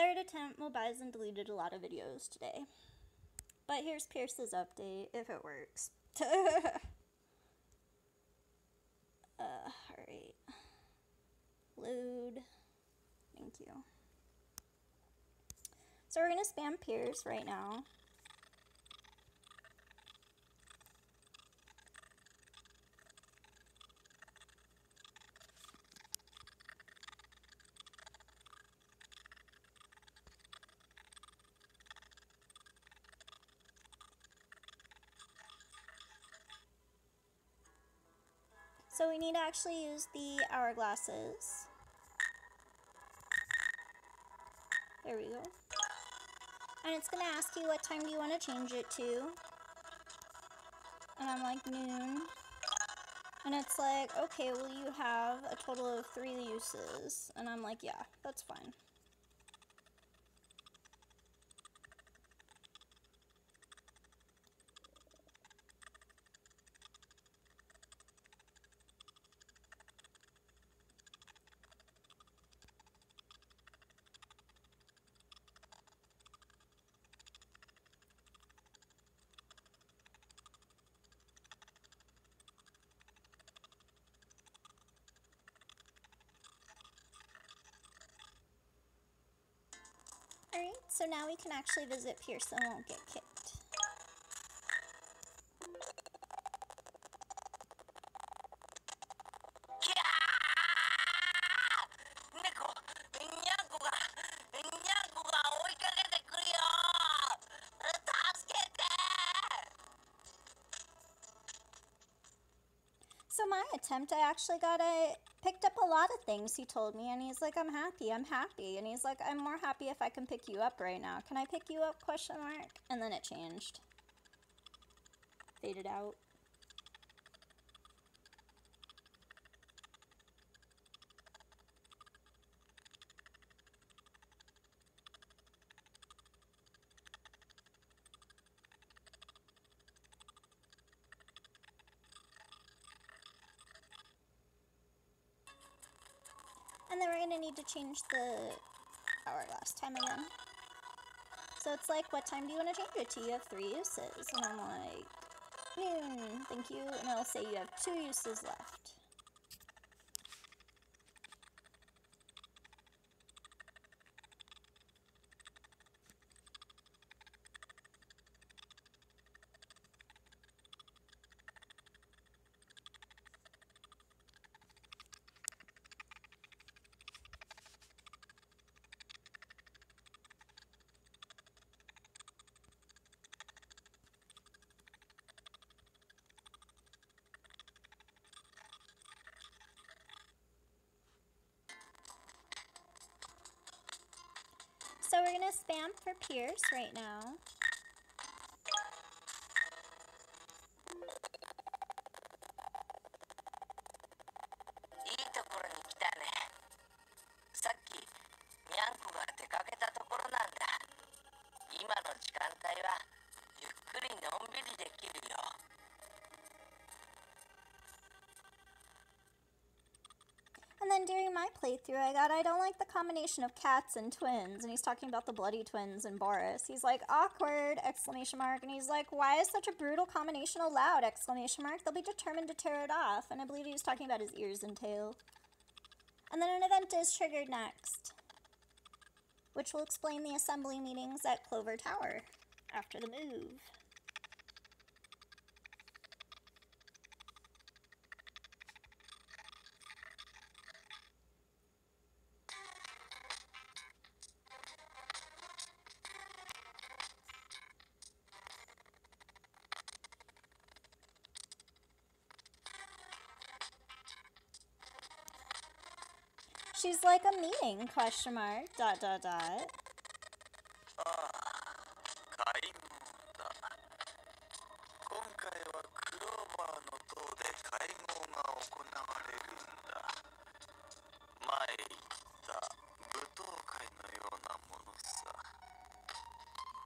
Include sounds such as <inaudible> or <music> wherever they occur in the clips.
third attempt, Mobizen deleted a lot of videos today. But here's Pierce's update, if it works. <laughs> uh, alright. Load. Thank you. So we're going to spam Pierce right now. So we need to actually use the hourglasses. There we go. And it's going to ask you what time do you want to change it to. And I'm like, noon. And it's like, okay, well you have a total of three uses. And I'm like, yeah, that's fine. Alright, so now we can actually visit Pierce and won't get kicked. So my attempt, I actually got a picked up a lot of things he told me and he's like i'm happy i'm happy and he's like i'm more happy if i can pick you up right now. Can i pick you up? question mark and then it changed. Faded out And then we're going to need to change the hourglass time again. So it's like, what time do you want to change it to? You have three uses. And I'm like, noon, thank you. And it'll say you have two uses left. So we're going to spam for Pierce right now. Then during my playthrough, I got, I don't like the combination of cats and twins. And he's talking about the bloody twins and Boris. He's like, awkward, exclamation mark. And he's like, why is such a brutal combination allowed, exclamation mark. They'll be determined to tear it off. And I believe he was talking about his ears and tail. And then an event is triggered next, which will explain the assembly meetings at Clover Tower after the move. She's like a meaning question mark dot dot dot.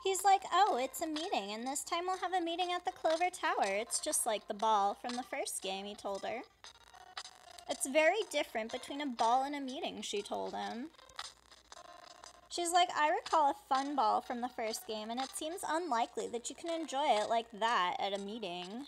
He's like, oh, it's a meeting, and this time we'll have a meeting at the Clover Tower. It's just like the ball from the first game, he told her. It's very different between a ball and a meeting, she told him. She's like, I recall a fun ball from the first game, and it seems unlikely that you can enjoy it like that at a meeting.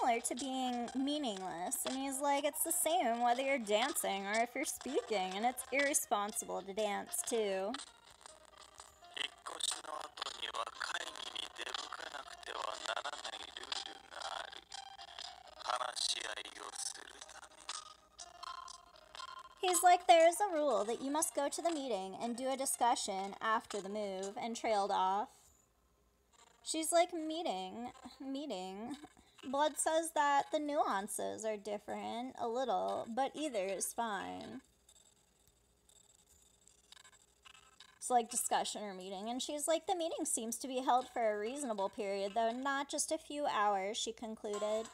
similar to being meaningless. And he's like, it's the same whether you're dancing or if you're speaking, and it's irresponsible to dance too. He's like, there is a rule that you must go to the meeting and do a discussion after the move, and trailed off. She's like, meeting, meeting. Blood says that the nuances are different a little, but either is fine. It's like discussion or meeting, and she's like, the meeting seems to be held for a reasonable period, though not just a few hours, she concluded.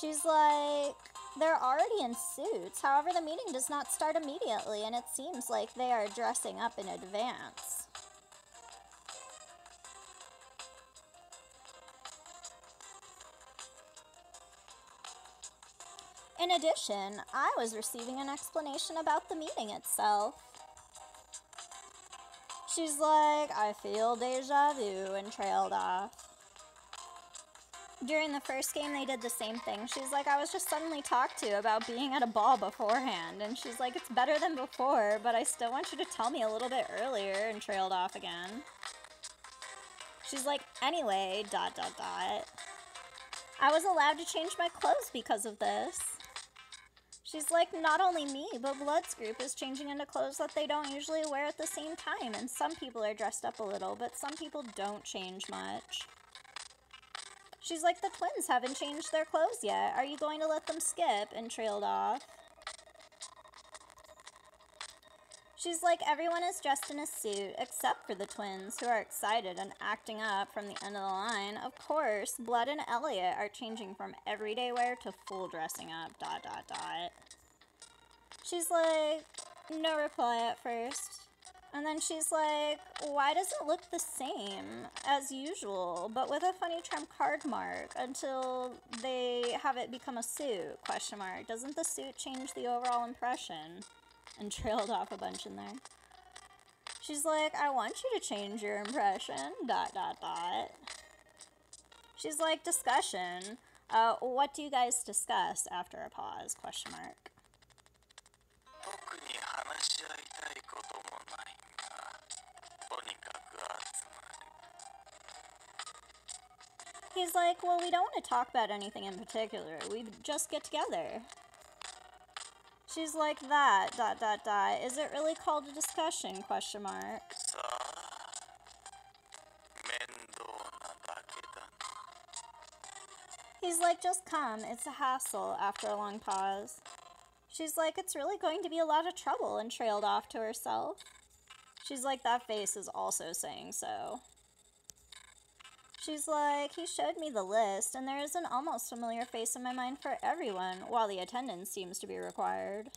She's like, they're already in suits. However, the meeting does not start immediately, and it seems like they are dressing up in advance. In addition, I was receiving an explanation about the meeting itself. She's like, I feel deja vu, and trailed off. During the first game, they did the same thing. She's like, I was just suddenly talked to about being at a ball beforehand. And she's like, it's better than before, but I still want you to tell me a little bit earlier, and trailed off again. She's like, anyway, dot, dot, dot. I was allowed to change my clothes because of this. She's like, not only me, but Blood's group is changing into clothes that they don't usually wear at the same time. And some people are dressed up a little, but some people don't change much. She's like, the twins haven't changed their clothes yet. Are you going to let them skip? And trailed off. She's like, everyone is dressed in a suit except for the twins, who are excited and acting up from the end of the line. Of course, Blood and Elliot are changing from everyday wear to full dressing up. Dot, dot, dot. She's like, no reply at first. And then she's like, why does it look the same as usual, but with a funny trump card mark until they have it become a suit? Question mark. Doesn't the suit change the overall impression? and trailed off a bunch in there. She's like, I want you to change your impression, dot, dot, dot. She's like, discussion. Uh, what do you guys discuss after a pause, question mark. He's like, well, we don't want to talk about anything in particular. We just get together. She's like that, dot, dot, dot. Is it really called a discussion, question mark? He's like, just come. It's a hassle after a long pause. She's like, it's really going to be a lot of trouble and trailed off to herself. She's like, that face is also saying so. She's like, he showed me the list, and there is an almost familiar face in my mind for everyone, while the attendance seems to be required.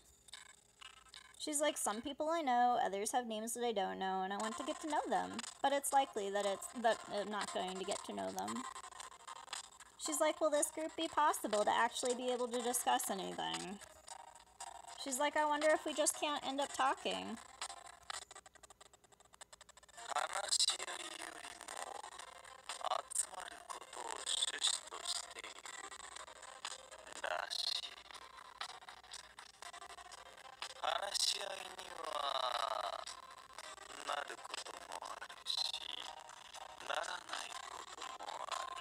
She's like, some people I know, others have names that I don't know, and I want to get to know them. But it's likely that it's that I'm not going to get to know them. She's like, will this group be possible to actually be able to discuss anything? She's like, I wonder if we just can't end up talking. 話し合いにはなることもあるしならないこともある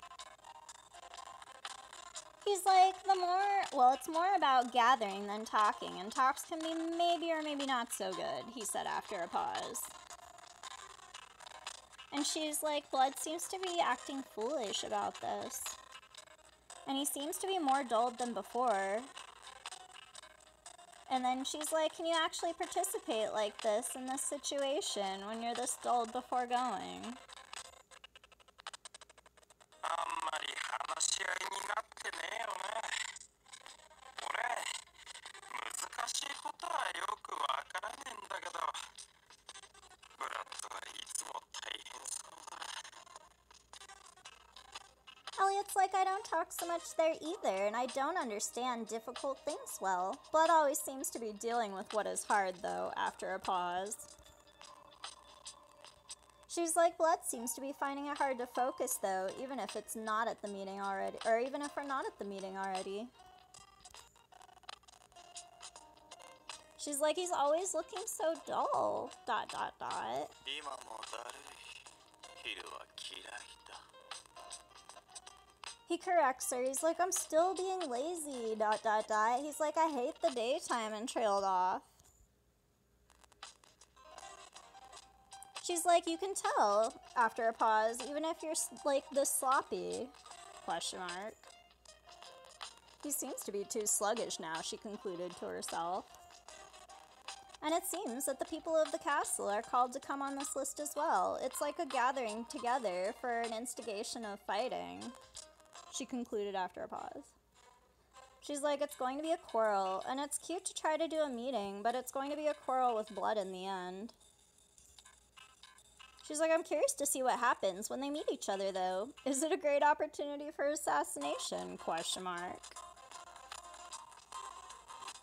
He's like, the more, well, it's more about gathering than talking, and talks can be maybe or maybe not so good, he said after a pause. And she's like, Blood seems to be acting foolish about this. And he seems to be more dulled than before. and then she's like, Can you actually participate like this in this situation when you're this dulled before going? Elliot's like, I don't talk so much there either, and I don't understand difficult things well. Blood always seems to be dealing with what is hard, though, after a pause. She's like, Blood seems to be finding it hard to focus, though, even if it's not at the meeting already, or even if we're not at the meeting already. She's like, he's always looking so dull. Dot, dot, dot. He corrects her. He's like, I'm still being lazy. Dot, dot, dot. He's like, I hate the daytime and trailed off. She's like, you can tell after a pause, even if you're like this sloppy. Question mark. He seems to be too sluggish now, she concluded to herself. And it seems that the people of the castle are called to come on this list as well. It's like a gathering together for an instigation of fighting. She concluded after a pause. She's like, it's going to be a quarrel, and it's cute to try to do a meeting, but it's going to be a quarrel with blood in the end. She's like, I'm curious to see what happens when they meet each other, though. Is it a great opportunity for assassination? Question mark.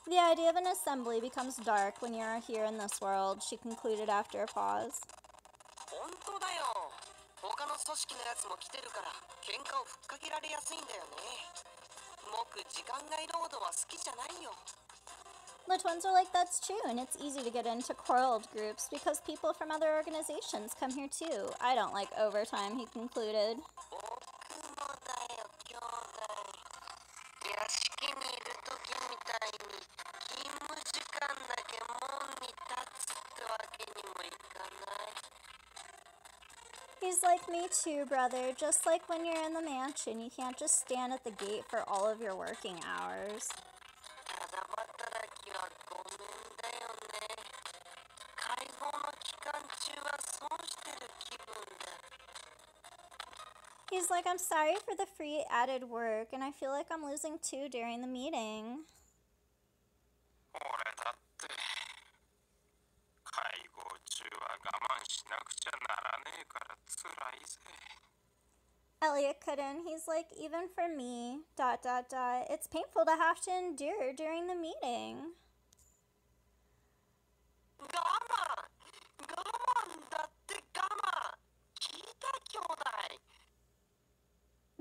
The idea of an assembly becomes dark when you are here in this world, she concluded after a pause. 本当だよ他の組織のやつも来てるから喧嘩をふっかけられやすいんだよね僕時間外労働は好きじゃないよ The twins are like, that's true, and it's easy to get into quarreled groups because people from other organizations come here too. I don't like overtime, he concluded. She's like me too, brother. Just like when you're in the mansion, you can't just stand at the gate for all of your working hours. He's like, I'm sorry for the free added work, and I feel like I'm losing two during the meeting. cut in. He's like, even for me, dot, dot, dot, it's painful to have to endure during the meeting. <laughs>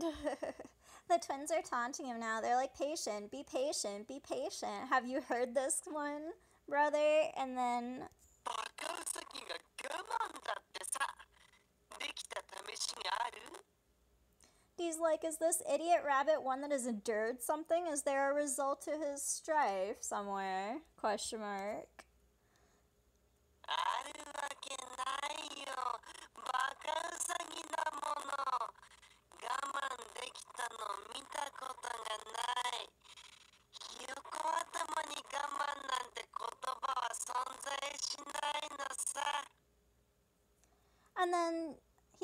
the twins are taunting him now. They're like, patient, be patient, be patient. Have you heard this one, brother? And then Like, is this idiot rabbit one that has endured something? Is there a result to his strife somewhere? Question mark. And then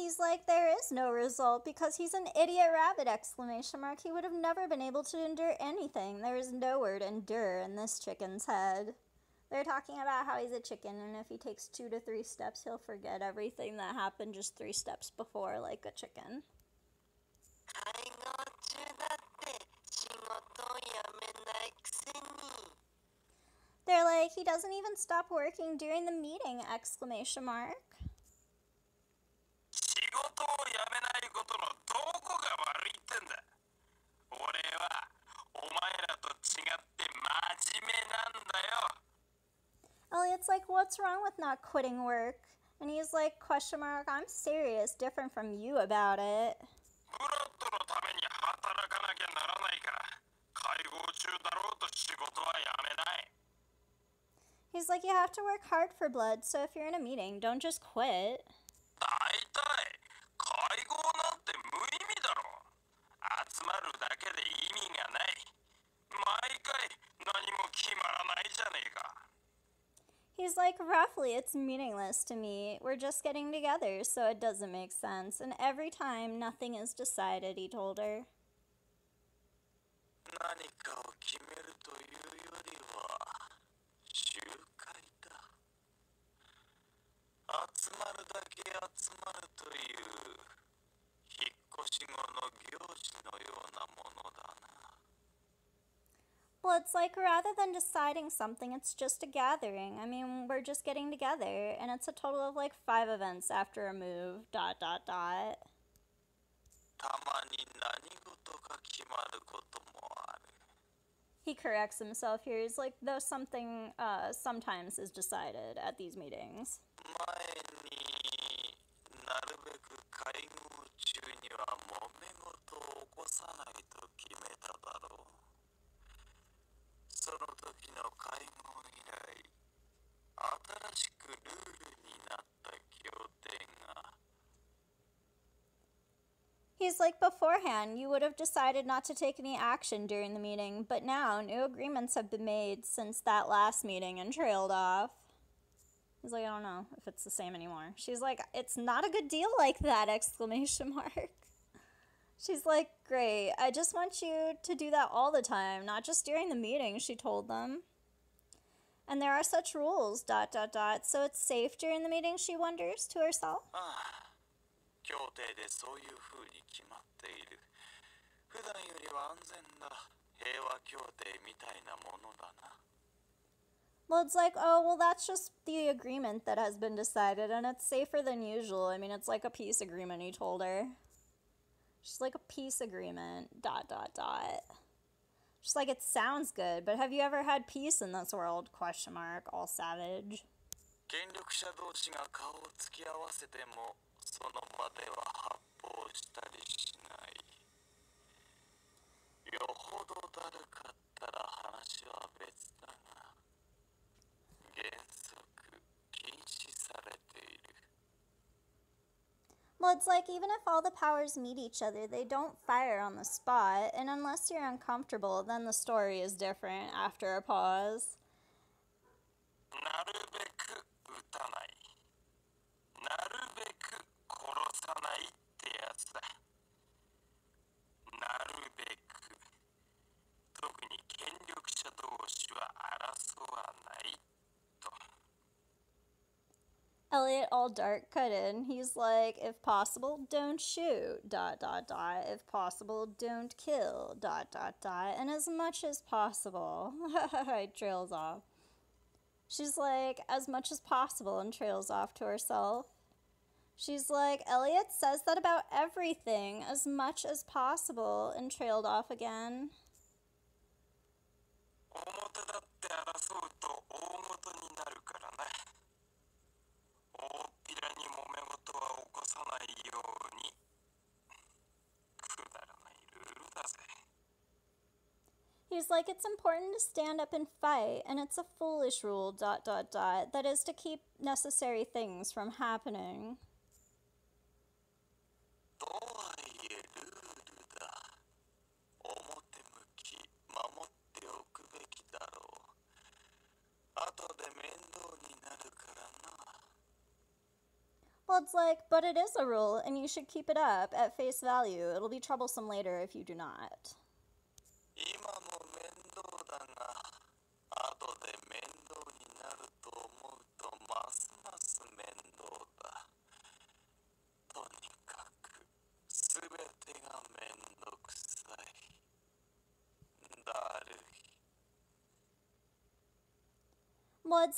He's like, there is no result because he's an idiot rabbit, exclamation mark. He would have never been able to endure anything. There is no word endure in this chicken's head. They're talking about how he's a chicken and if he takes two to three steps, he'll forget everything that happened just three steps before, like a chicken. They're like, he doesn't even stop working during the meeting, exclamation mark. 仕事を辞めないことのどこが悪いってんだ俺はお前らと違って真面目なんだよ Elliot's like, what's wrong with not quitting work? And he's like, question mark, I'm serious, different from you about it. ブラッドのために働かなきゃならないから介護中だろうと仕事は辞めない He's like, you have to work hard for blood, so if you're in a meeting, don't just quit. He's like, roughly, it's meaningless to me. We're just getting together, so it doesn't make sense. And every time, nothing is decided, he told her. it's like rather than deciding something, it's just a gathering. I mean, we're just getting together, and it's a total of like five events after a move. Dot dot dot. He corrects himself here. He's like, though something uh, sometimes is decided at these meetings. He's like, beforehand, you would have decided not to take any action during the meeting, but now new agreements have been made since that last meeting and trailed off. He's like, I don't know if it's the same anymore. She's like, it's not a good deal like that! <laughs> Exclamation mark. She's like, great. I just want you to do that all the time, not just during the meeting, she told them. And there are such rules, dot dot dot, so it's safe during the meeting, she wonders to herself. Ah. ああ協定でそういう風に決まっている普段よりは安全な平和協定みたいなものだな Well, it's like, oh, well, that's just the agreement that has been decided, and it's safer than usual. I mean, it's like a peace agreement, he told her. She's like, a peace agreement, dot, dot, dot. She's like, it sounds good, but have you ever had peace in this world? Question mark, all savage. 権力者同士が顔を突き合わせても その場では発砲したりしないよほどだるかったら話は別だが原則禁止されている Well, it's like, even if all the powers meet each other, they don't fire on the spot, and unless you're uncomfortable, then the story is different after a pause. なるべく だなるべく特に権力者同士は争わないと Elliot, all dark, cut in. He's like, if possible, don't shoot, dot, dot, dot. If possible, don't kill, dot, dot, dot. And as much as possible. <laughs> it trails off. She's like, as much as possible, and trails off to herself. She's like, Elliot says that about everything as much as possible, and trailed off again. He's like, it's important to stand up and fight, and it's a foolish rule, dot, dot, dot, that is to keep necessary things from happening. Well, it's like, but it is a rule, and you should keep it up at face value. It'll be troublesome later if you do not.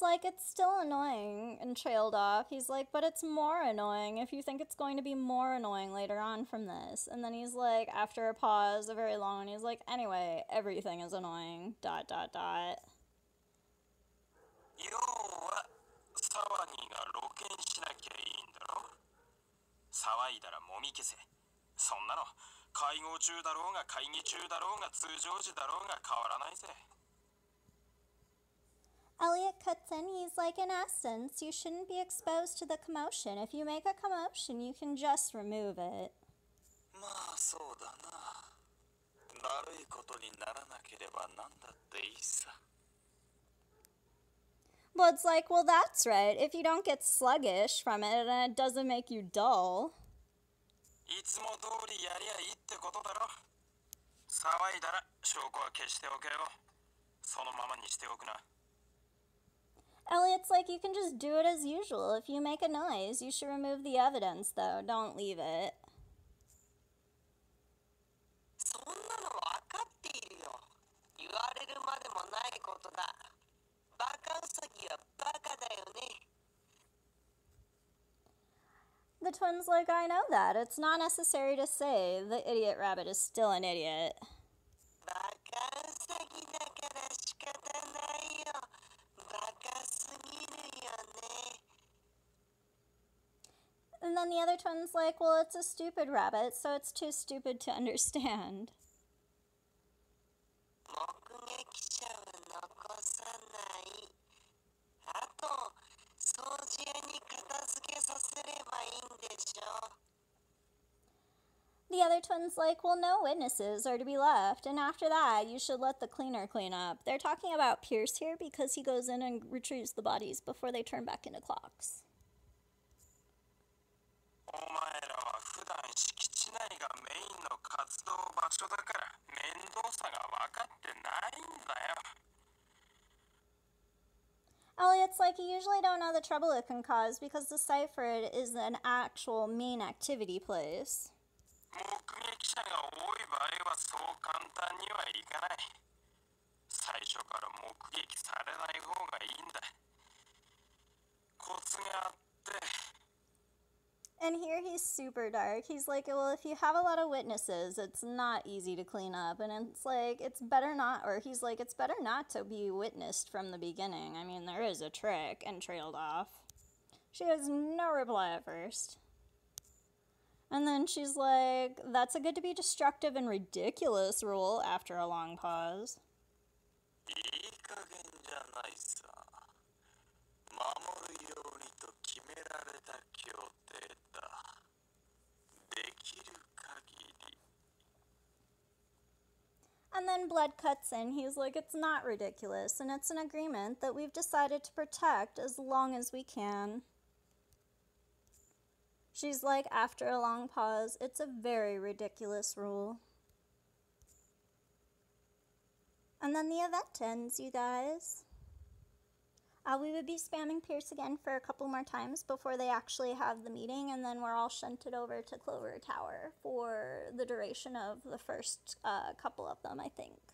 like, it's still annoying, and trailed off. He's like, but it's more annoying if you think it's going to be more annoying later on from this. And then he's like, after a pause, a very long one, he's like, anyway, everything is annoying, dot, dot, dot. 要は騒ぎが露見しなきゃいいんだろ騒いだらもみ消せそんなの会合中だろうが会議中だろうが通常時だろうが変わらないぜ Elliot cuts in. He's like, in essence, you shouldn't be exposed to the commotion. If you make a commotion, you can just remove it. まあそうだな悪いことにならなければ何だっていいさ Well, it's like, well, that's right. If you don't get sluggish from it and it doesn't make you dull. いつも通りやりゃいいってことだろ騒いだら証拠は消しておけよそのままにしておくな Elliot's like, you can just do it as usual. If you make a noise, you should remove the evidence, though. Don't leave it. The twin's like, I know that. It's not necessary to say the idiot rabbit is still an idiot. other twin's like, well, it's a stupid rabbit, so it's too stupid to <laughs> understand. The other twin's like, well, no witnesses are to be left, and after that, you should let the cleaner clean up. They're talking about Pierce here because he goes in and retrieves the bodies before they turn back into clocks. Usually don't know the trouble it can cause because the it is an actual main activity place. And here he's super dark. He's like, well, if you have a lot of witnesses, it's not easy to clean up. And it's like, it's better not, or he's like, it's better not to be witnessed from the beginning. I mean, there is a trick, and trailed off. She has no reply at first. And then she's like, that's a good to be destructive and ridiculous rule after a long pause. And then Blood cuts in. He's like, it's not ridiculous, and it's an agreement that we've decided to protect as long as we can. She's like, after a long pause, it's a very ridiculous rule. And then the event ends, you guys. Uh, we would be spamming Pierce again for a couple more times before they actually have the meeting, and then we're all shunted over to Clover Tower for the duration of the first uh, couple of them, I think.